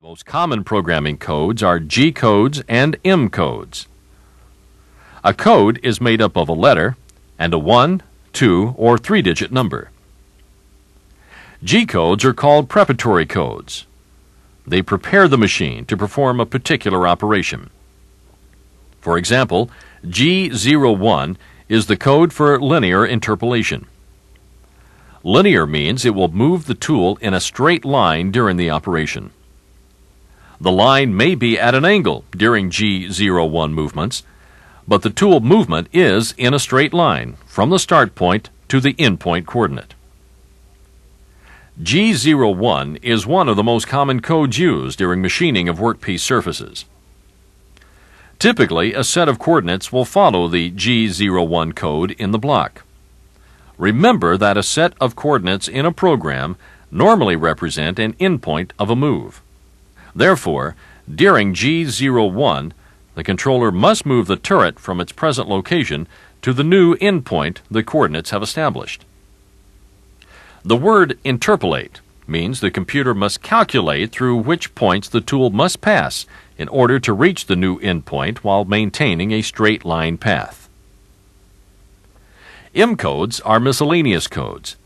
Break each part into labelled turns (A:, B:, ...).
A: Most common programming codes are G codes and M codes. A code is made up of a letter and a 1, 2, or 3 digit number. G codes are called preparatory codes. They prepare the machine to perform a particular operation. For example, G01 is the code for linear interpolation. Linear means it will move the tool in a straight line during the operation. The line may be at an angle during G01 movements, but the tool movement is in a straight line from the start point to the endpoint coordinate. G01 is one of the most common codes used during machining of workpiece surfaces. Typically, a set of coordinates will follow the G01 code in the block. Remember that a set of coordinates in a program normally represent an endpoint of a move. Therefore, during G01, the controller must move the turret from its present location to the new endpoint the coordinates have established. The word interpolate means the computer must calculate through which points the tool must pass in order to reach the new endpoint while maintaining a straight line path. M codes are miscellaneous codes.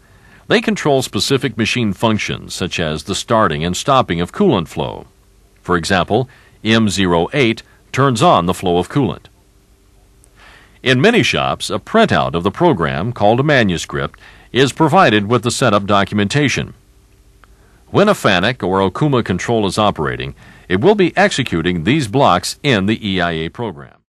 A: They control specific machine functions such as the starting and stopping of coolant flow. For example, M08 turns on the flow of coolant. In many shops, a printout of the program, called a manuscript, is provided with the setup documentation. When a FANUC or Okuma control is operating, it will be executing these blocks in the EIA program.